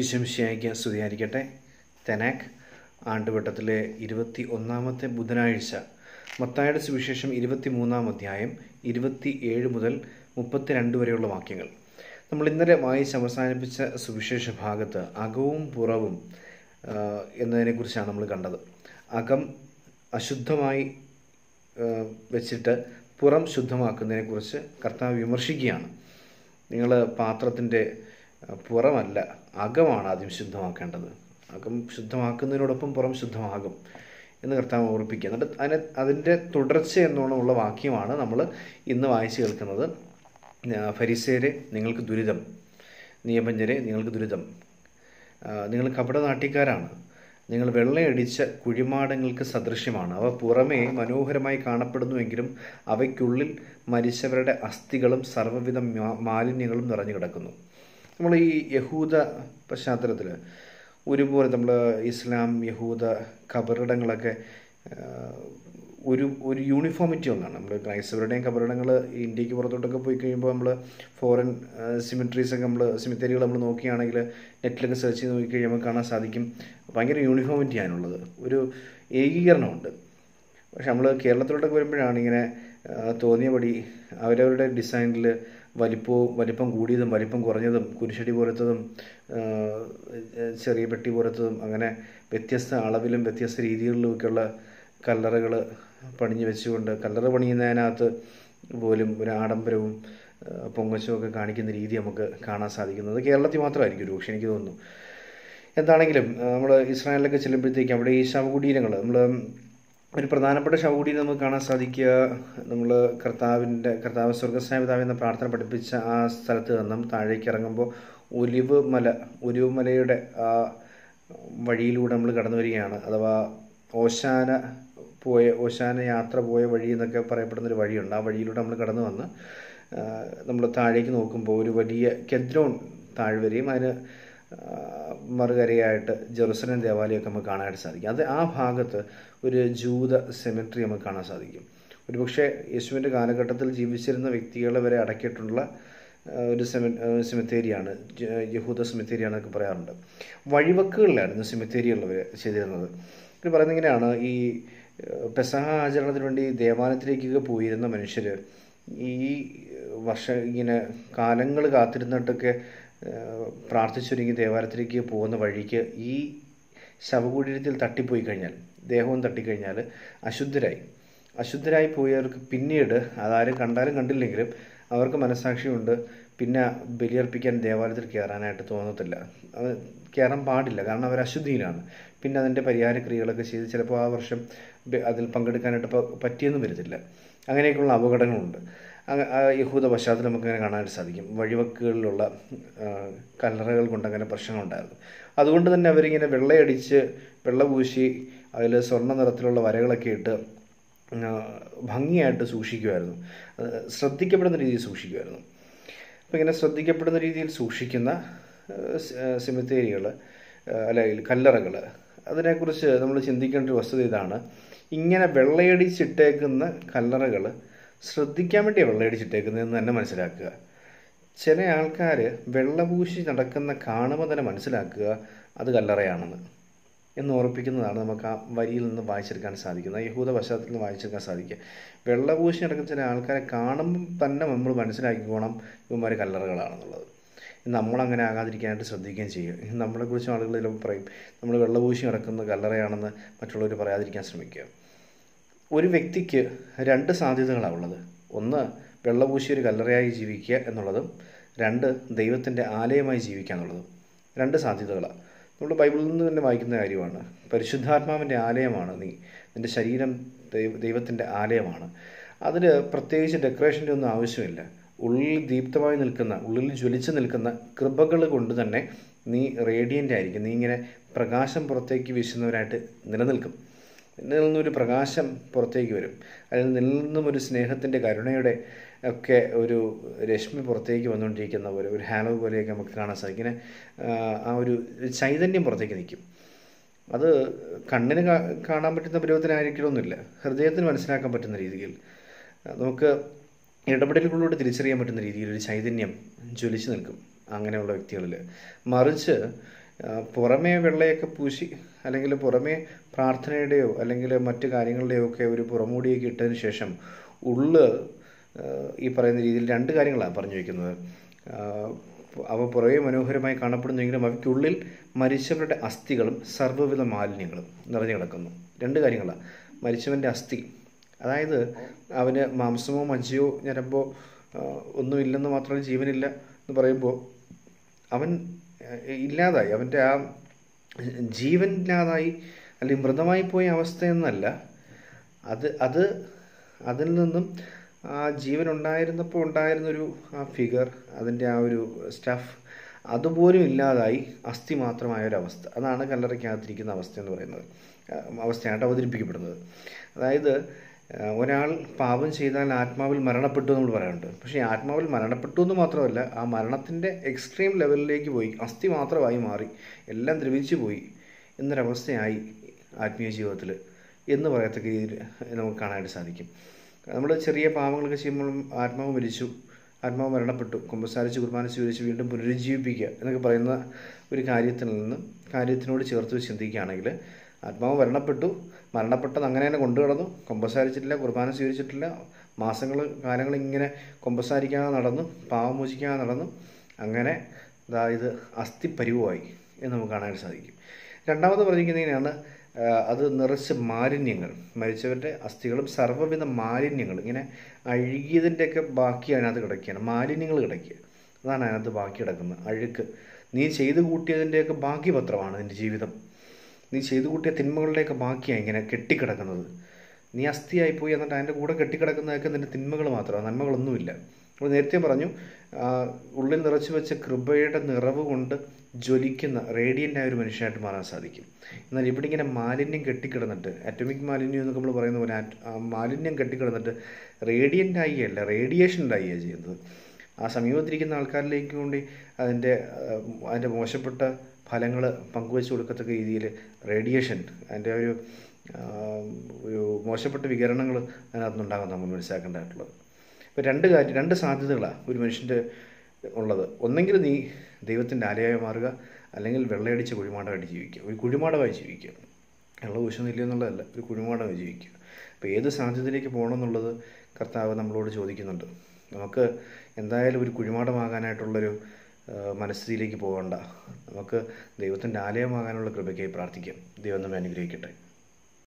ഈശംശിയായിക്ക് സ്തുതിയായിരിക്കട്ടെ തെനാക്ക് ആണ്ടുവട്ടത്തിലെ ഇരുപത്തി ഒന്നാമത്തെ ബുധനാഴ്ച മത്തായുടെ സുവിശേഷം ഇരുപത്തി മൂന്നാം അധ്യായം ഇരുപത്തി ഏഴ് മുതൽ മുപ്പത്തിരണ്ട് വരെയുള്ള വാക്യങ്ങൾ. നമ്മൾ ഇന്നലെ വായിച്ച് അവസാനിപ്പിച്ച സുവിശേഷ ഭാഗത്ത് അകവും പുറവും എന്നതിനെക്കുറിച്ചാണ് നമ്മൾ കണ്ടത്. അകം അശുദ്ധമായി വെച്ചിട്ട് പുറം ശുദ്ധമാക്കുന്നതിനെക്കുറിച്ച് കർത്താവ് വിമർശിക്കുകയാണ്. നിങ്ങൾ പാത്രത്തിന്റെ പുറമല്ല അകമാണ് ആദ്യം ശുദ്ധമാക്കേണ്ടത്. അകം ശുദ്ധമാക്കുന്നതിനോടൊപ്പം പുറം ശുദ്ധമാകും എന്ന് കർത്താവ് ഓർപ്പിക്കുക. എന്നിട്ട് അതിന് അതിന്റെ തുടർച്ച എന്നോണമുള്ള വാക്യമാണ് നമ്മൾ ഇന്ന് വായിച്ചു കേൾക്കുന്നത്. ഫരിസേരെ നിങ്ങൾക്ക് ദുരിതം നിയമജ്ഞരെ നിങ്ങൾക്ക് ദുരിതം. നിങ്ങൾ കപട നാട്ടിക്കാരാണ് നിങ്ങൾ വെള്ളയടിച്ച കുഴിമാടങ്ങൾക്ക് സദൃശ്യമാണ്. അവ പുറമേ മനോഹരമായി കാണപ്പെടുന്നുവെങ്കിലും അവയ്ക്കുള്ളിൽ മരിച്ചവരുടെ അസ്ഥികളും സർവവിധ മാലിന്യങ്ങളും നിറഞ്ഞു കിടക്കുന്നു. നമ്മൾ ഈ യഹൂദ പശ്ചാത്തലത്തിൽ ഒരുപോലെ നമ്മൾ ഇസ്ലാം യഹൂദ കബറിടങ്ങളൊക്കെ ഒരു ഒരു യൂണിഫോമിറ്റി ഒന്നാണ്. നമ്മൾ ക്രൈസ്തവരുടെയും കബറിടങ്ങൾ ഇന്ത്യയ്ക്ക് പുറത്തോട്ടൊക്കെ പോയി കഴിയുമ്പോൾ നമ്മൾ ഫോറിൻ സിമിട്രീസ് ഒക്കെ നമ്മൾ സിമിത്തേരികൾ നമ്മൾ നോക്കുകയാണെങ്കിൽ നെറ്റിലൊക്കെ സെർച്ച് ചെയ്ത് നോക്കി കഴിയുമ്പോൾ കാണാൻ സാധിക്കും. ഭയങ്കര യൂണിഫോമിറ്റി ആണുള്ളത്. ഒരു ഏകീകരണമുണ്ട്. പക്ഷെ നമ്മൾ കേരളത്തിലോട്ടൊക്കെ വരുമ്പോഴാണ് ഇങ്ങനെ തോന്നിയപടി അവരവരുടെ ഡിസൈനിൽ വലിപ്പവും വലിപ്പം കൂടിയതും വലിപ്പം കുറഞ്ഞതും കുരിശടി പോലത്തതും ചെറിയ പെട്ടി പോലത്തതും അങ്ങനെ വ്യത്യസ്ത അളവിലും വ്യത്യസ്ത രീതികളിലും ഒക്കെയുള്ള കല്ലറകൾ പണിഞ്ഞു വെച്ചുകൊണ്ട് കല്ലറ പണിയുന്നതിനകത്ത് പോലും ഒരു ആഡംബരവും ഒക്കെ കാണിക്കുന്ന രീതി നമുക്ക് കാണാൻ സാധിക്കുന്നത് കേരളത്തിൽ മാത്രമായിരിക്കും ഒരു എനിക്ക് തോന്നുന്നു. എന്താണെങ്കിലും നമ്മൾ ഇസ്രായേലിലൊക്കെ ചെല്ലുമ്പോഴത്തേക്കും അവിടെ ഈ ശവകുടീരങ്ങൾ നമ്മൾ ഒരു പ്രധാനപ്പെട്ട ഷൗഡി നമുക്ക് കാണാൻ സാധിക്കുക. നമ്മൾ കർത്താവിന്റെ കർത്താവ് സ്വർഗസ്നായ പിതാവ് എന്ന പ്രാർത്ഥന പഠിപ്പിച്ച ആ സ്ഥലത്ത് നിന്നും താഴേക്ക് ഇറങ്ങുമ്പോൾ ഒലിവ് മല ഒലിവ് മലയുടെ ആ വഴിയിലൂടെ നമ്മൾ കടന്നു വരികയാണ്. അഥവാ ഓശാന പോയ ഓശാന യാത്ര പോയ വഴി എന്നൊക്കെ പറയപ്പെടുന്ന പറയപ്പെടുന്നൊരു വഴിയുണ്ട്. ആ വഴിയിലൂടെ നമ്മൾ കടന്നു വന്ന് നമ്മൾ താഴേക്ക് നോക്കുമ്പോൾ ഒരു വലിയ കെദ്രോൺ താഴ്വരയും അതിന് മറുകരയായിട്ട് ജെറുസലേം ദേവാലയമൊക്കെ നമുക്ക് കാണാനായിട്ട് സാധിക്കും. അത് ആ ഭാഗത്ത് ഒരു ജൂത സെമിട്രി നമുക്ക് കാണാൻ സാധിക്കും. ഒരുപക്ഷെ യേശുവിന്റെ കാലഘട്ടത്തിൽ ജീവിച്ചിരുന്ന വ്യക്തികളെ വരെ അടക്കിയിട്ടുള്ള ഒരു സെമി സെമിത്തേരിയാണ് യഹൂദ യഹൂദ സെമിത്തേരിയാണെന്നൊക്കെ പറയാറുണ്ട്. വഴിവക്കുകളിലായിരുന്നു സെമിത്തേരിയുള്ളവർ ചെയ്തിരുന്നത്. ഇത് പറയുന്നത് ഇങ്ങനെയാണ്. ഈ പെസഹ ആചരണത്തിന് വേണ്ടി ദേവാലയത്തിലേക്കൊക്കെ പോയിരുന്ന മനുഷ്യർ ഈ വർഷം ഇങ്ങനെ കാലങ്ങൾ കാത്തിരുന്നിട്ടൊക്കെ പ്രാർത്ഥിച്ചൊരുങ്ങി ദേവാലയത്തിലേക്ക് പോകുന്ന വഴിക്ക് ഈ ശവകുടീരത്തിൽ തട്ടിപ്പോയി കഴിഞ്ഞാൽ ദേഹവും തട്ടിക്കഴിഞ്ഞാൽ അശുദ്ധരായി. അശുദ്ധരായി പോയവർക്ക് പിന്നീട് അതാരും കണ്ടാലും കണ്ടില്ലെങ്കിലും അവർക്ക് മനസാക്ഷിയുണ്ട് പിന്നെ ബലിയർപ്പിക്കാൻ ദേവാലയത്തിൽ കയറാനായിട്ട് തോന്നത്തില്ല. അത് കയറാൻ പാടില്ല കാരണം അവർ അശുദ്ധിയിലാണ്. പിന്നെ അതിന്റെ പരിഹാര ക്രിയകളൊക്കെ ചെയ്ത് ചിലപ്പോൾ ആ വർഷം അതിൽ പങ്കെടുക്കാനായിട്ട് പറ്റിയെന്നും വരത്തില്ല. അങ്ങനെയൊക്കെയുള്ള അപകടങ്ങളുണ്ട്. യഹൂദ പശ്ചാത്തലം നമുക്ക് അങ്ങനെ കാണാനായിട്ട് സാധിക്കും. വഴിവക്കുകളിലുള്ള കല്ലറകൾ കൊണ്ട് അങ്ങനെ പ്രശ്നങ്ങളുണ്ടായിരുന്നു. അതുകൊണ്ട് തന്നെ അവരിങ്ങനെ വെള്ളയടിച്ച് വെള്ള പൂശി അതിൽ സ്വർണ നിറത്തിലുള്ള വരകളൊക്കെ ഇട്ട് ഭംഗിയായിട്ട് സൂക്ഷിക്കുമായിരുന്നു. ശ്രദ്ധിക്കപ്പെടുന്ന രീതിയിൽ സൂക്ഷിക്കുമായിരുന്നു. അപ്പോൾ ഇങ്ങനെ ശ്രദ്ധിക്കപ്പെടുന്ന രീതിയിൽ സൂക്ഷിക്കുന്ന സിമിത്തേരികൾ അല്ലെങ്കിൽ കല്ലറകൾ അതിനെക്കുറിച്ച് നമ്മൾ ചിന്തിക്കേണ്ട ഒരു വസ്തുത ഇതാണ്. ഇങ്ങനെ വെള്ളയടിച്ചിട്ടേക്കുന്ന കല്ലറകൾ ശ്രദ്ധിക്കാൻ വേണ്ടിയാണ് വെള്ളയടിച്ചിട്ടേക്കുന്നതെന്ന് തന്നെ മനസ്സിലാക്കുക. ചില ആൾക്കാർ വെള്ളപൂശി നടക്കുന്ന കാണുമ്പോൾ തന്നെ മനസ്സിലാക്കുക അത് കല്ലറയാണെന്ന്. എന്ന് ഉറപ്പിക്കുന്നതാണ് നമുക്ക് ആ വരിയിൽ നിന്ന് വായിച്ചെടുക്കാൻ സാധിക്കുന്നത്. യഹൂദ പശ്ചാത്തലത്തിൽ നിന്ന് വായിച്ചെടുക്കാൻ സാധിക്കുക. വെള്ളപൂശി നടക്കുന്ന ചില ആൾക്കാരെ കാണുമ്പോൾ തന്നെ നമ്മൾ മനസ്സിലാക്കിക്കോണം ഇവന്മാർ കല്ലറകളാണെന്നുള്ളത്. നമ്മളങ്ങനെ ആകാതിരിക്കാനായിട്ട് ശ്രദ്ധിക്കുകയും ചെയ്യും. നമ്മളെക്കുറിച്ച് ആളുകൾ ചിലപ്പോൾ പറയും നമ്മൾ വെള്ളപൂശി നടക്കുന്ന കല്ലറയാണെന്ന് മറ്റുള്ളവർ പറയാതിരിക്കാൻ ശ്രമിക്കുക. ഒരു വ്യക്തിക്ക് രണ്ട് സാധ്യതകളാണ് ഉള്ളത്. ഒന്ന് വെള്ളപൂശി ഒരു കല്ലറയായി ജീവിക്കുക എന്നുള്ളതും രണ്ട് ദൈവത്തിന്റെ ആലയമായി ജീവിക്കുക എന്നുള്ളതും. രണ്ട് സാധ്യതകളാണ് നമ്മൾ ബൈബിളിൽ നിന്ന് തന്നെ വായിക്കുന്ന കാര്യമാണ്. പരിശുദ്ധാത്മാവിന്റെ ആലയമാണ് നീ നിന്റെ ശരീരം ദൈവ ദൈവത്തിന്റെ ആലയമാണ്. അതിൽ പ്രത്യേകിച്ച് ഡെക്കറേഷന്റെ ഒന്നും ആവശ്യമില്ല. ഉള്ളിൽ ദീപ്തമായി നിൽക്കുന്ന ഉള്ളിൽ ജ്വലിച്ച് നിൽക്കുന്ന കൃപകൾ കൊണ്ട് തന്നെ നീ റേഡിയന്റ് ആയിരിക്കും. നീ ഇങ്ങനെ പ്രകാശം പുറത്തേക്ക് വീശുന്നവരായിട്ട് നിലനിൽക്കും. നിന്നിൽ നിന്നൊരു പ്രകാശം പുറത്തേക്ക് വരും. അതിൽ നിന്നും ഒരു സ്നേഹത്തിന്റെ കരുണയുടെ ഒക്കെ ഒരു രശ്മി പുറത്തേക്ക് വന്നുകൊണ്ടിരിക്കുന്ന പോലെ ഒരു ഹാലോ പോലെയൊക്കെ നമുക്ക് കാണാൻ സാധിക്കും. ഇങ്ങനെ ആ, ഒരു ചൈതന്യം പുറത്തേക്ക് നിൽക്കും. അത് കണ്ണിന് കാണാൻ പറ്റുന്ന പരുവത്തിനായിരിക്കണമെന്നില്ല ഹൃദയത്തിന് മനസ്സിലാക്കാൻ പറ്റുന്ന രീതിയിൽ. നമുക്ക് ഇടപെടലുകളിലൂടെ തിരിച്ചറിയാൻ പറ്റുന്ന രീതിയിൽ ഒരു ചൈതന്യം ജ്വലിച്ചു നിൽക്കും അങ്ങനെയുള്ള വ്യക്തികളിൽ. മറിച്ച് പുറമേ വെള്ളയൊക്കെ പൂശി അല്ലെങ്കിൽ പുറമേ പ്രാർത്ഥനയുടെയോ അല്ലെങ്കിൽ മറ്റു കാര്യങ്ങളുടെയോ ഒക്കെ ഒരു പുറമൂടിയൊക്കെ ഇട്ടതിന് ശേഷം ഉള്ള് ഈ പറയുന്ന രീതിയിൽ രണ്ട് കാര്യങ്ങളാണ് പറഞ്ഞു വയ്ക്കുന്നത് അവ പുറമേ മനോഹരമായി കാണപ്പെടുന്നെങ്കിലും അവയ്ക്കുള്ളിൽ മരിച്ചവരുടെ അസ്ഥികളും സർവവിധ മാലിന്യങ്ങളും നിറഞ്ഞു കിടക്കുന്നു. രണ്ട് കാര്യങ്ങളാണ്. മരിച്ചവന്റെ അസ്ഥി അതായത് അവന് മാംസമോ മജ്ജയോ ഞരമ്പോ ഒന്നും ഒന്നുമില്ലെന്ന് മാത്രമേ ജീവനില്ല എന്ന് പറയുമ്പോൾ അവൻ ഇല്ലാതായി. അവന്റെ ആ ജീവൻ ഇല്ലാതായി അല്ലെങ്കിൽ മൃതമായി പോയ അവസ്ഥയെന്നല്ല അത് അത് അതിൽ നിന്നും ആ ജീവൻ ഉണ്ടായിരുന്നപ്പോൾ ഉണ്ടായിരുന്നൊരു ആ ഫിഗർ അതിന്റെ ആ ഒരു സ്റ്റഫ് അതുപോലും ഇല്ലാതായി അസ്ഥി മാത്രമായ ഒരു അവസ്ഥ അതാണ് കല്ലറയ്ക്കകത്തിരിക്കുന്ന അവസ്ഥ എന്ന് പറയുന്നത്. അവസ്ഥയായിട്ട് അവതരിപ്പിക്കപ്പെടുന്നത്. അതായത് ഒരാൾ പാപം ചെയ്താൽ ആത്മാവിൽ മരണപ്പെട്ടു എന്ന് പറയാറുണ്ട് പക്ഷേ ആത്മാവിൽ മരണപ്പെട്ടു എന്ന് മാത്രമല്ല ആ മരണത്തിന്റെ എക്സ്ട്രീം ലെവലിലേക്ക് പോയി അസ്ഥി മാത്രമായി മാറി എല്ലാം ദ്രവിച്ചു പോയി എന്നൊരവസ്ഥയായി ആത്മീയ ജീവിതത്തിൽ എന്ന് പറയത്തക്ക രീതിയിൽ നമുക്ക് കാണാനായിട്ട് സാധിക്കും. നമ്മൾ ചെറിയ പാപങ്ങളൊക്കെ ചെയ്യുമ്പോൾ ആത്മാവ് മരിച്ചു ആത്മാവ് മരണപ്പെട്ടു കുമ്പസാരിച്ച് കുർബാന സ്വീകരിച്ച് വീണ്ടും പുനരുജ്ജീവിപ്പിക്കുക എന്നൊക്കെ പറയുന്ന ഒരു കാര്യത്തിൽ നിന്ന് കാര്യത്തിനോട് ചേർത്ത് ചിന്തിക്കുകയാണെങ്കിൽ ആത്മാവ് മരണപ്പെട്ടു മരണപ്പെട്ടത് അങ്ങനെ തന്നെ കൊണ്ടു കൊമ്പസാരിച്ചിട്ടില്ല കുർബാന സ്വീകരിച്ചിട്ടില്ല. മാസങ്ങൾ കാലങ്ങൾ ഇങ്ങനെ കൊമ്പസാരിക്കാതെ നടന്നു പാവം മോചിക്കാതെ നടന്നു. അങ്ങനെ ഇതാ ഇത് അസ്ഥിപ്പരിവുമായി എന്ന് നമുക്ക് കാണാൻ സാധിക്കും. രണ്ടാമത് പറഞ്ഞിരിക്കുന്നതിനാണ് അത് നിറച്ച് മാലിന്യങ്ങൾ. മരിച്ചവരുടെ അസ്ഥികളും സർവവിധ മാലിന്യങ്ങൾ ഇങ്ങനെ അഴുകിയതിന്റെയൊക്കെ ബാക്കി അതിനകത്ത് കിടക്കുകയാണ്. മാലിന്യങ്ങൾ കിടക്കുക. അതാണ് അതിനകത്ത് ബാക്കി കിടക്കുന്നത്. അഴുക്ക്. നീ ചെയ്തു കൂട്ടിയതിന്റെയൊക്കെ ബാക്കി പത്രമാണ് നിന്റെ ജീവിതം. നീ ചെയ്തു കൂട്ടിയ തിന്മകളുടെയൊക്കെ ബാക്കിയാണ് ഇങ്ങനെ കെട്ടിക്കിടക്കുന്നത്. നീ അസ്ഥിയായിപ്പോയി എന്നിട്ട് അതിന്റെ കൂടെ കെട്ടിക്കിടക്കുന്നതൊക്കെ നിന്റെ തിന്മകൾ മാത്രമാണ് നന്മകളൊന്നുമില്ല. അപ്പോൾ നേരത്തെ പറഞ്ഞു ഉള്ളിൽ നിറച്ചു വെച്ച കൃപയുടെ നിറവ് കൊണ്ട് ജ്വലിക്കുന്ന റേഡിയന്റ് ആയ ഒരു മനുഷ്യനായിട്ട് മാറാൻ സാധിക്കും. എന്നാൽ ഇവിടെ ഇങ്ങനെ മാലിന്യം കെട്ടിക്കിടന്നിട്ട് അറ്റോമിക് മാലിന്യം എന്നൊക്കെ നമ്മൾ പറയുന്ന പോലെ മാലിന്യം കെട്ടിക്കിടന്നിട്ട് റേഡിയന്റ് ആയിയല്ല റേഡിയേഷൻ ഉണ്ടായിയാണ് ചെയ്യുന്നത്. ആ സമീപത്തിരിക്കുന്ന ആൾക്കാരിലേക്ക് കൊണ്ട് അതിന്റെ അതിന്റെ മോശപ്പെട്ട ഫലങ്ങൾ പങ്കുവെച്ച് കൊടുക്കത്തക്ക രീതിയിൽ റേഡിയേഷൻ അതിന്റെ ഒരു ഒരു മോശപ്പെട്ട വികരണങ്ങൾ അതിനകത്തുനിന്നുണ്ടാകും നമ്മൾ മനസ്സിലാക്കേണ്ടതായിട്ടുള്ളത്. ഇപ്പോൾ രണ്ട് കാര്യം രണ്ട് സാധ്യതകളാണ് ഒരു മനുഷ്യന്റെ ഉള്ളത്. ഒന്നെങ്കിൽ നീ ദൈവത്തിന്റെ ആലയായി മാറുക അല്ലെങ്കിൽ വെള്ളയടിച്ച് കുഴിമാടമായിട്ട് ജീവിക്കുക. ഒരു കുഴിമാടമായി ജീവിക്കുക. വെള്ളം ഊശുന്നില്ല എന്നുള്ളതല്ല ഒരു കുഴിമാടമായി ജീവിക്കുക. അപ്പോൾ ഏത് സാധ്യതയിലേക്ക് പോകണം എന്നുള്ളത് കർത്താവ് നമ്മളോട് ചോദിക്കുന്നുണ്ട്. നമുക്ക് എന്തായാലും ഒരു കുഴിമാടമാകാനായിട്ടുള്ളൊരു മനസ്ഥിതിയിലേക്ക് പോകണ്ട. നമുക്ക് ദൈവത്തിന്റെ ആലയമാകാനുള്ള കൃപയ്ക്കായി പ്രാർത്ഥിക്കാം. ദൈവം നമ്മെ അനുഗ്രഹിക്കട്ടെ.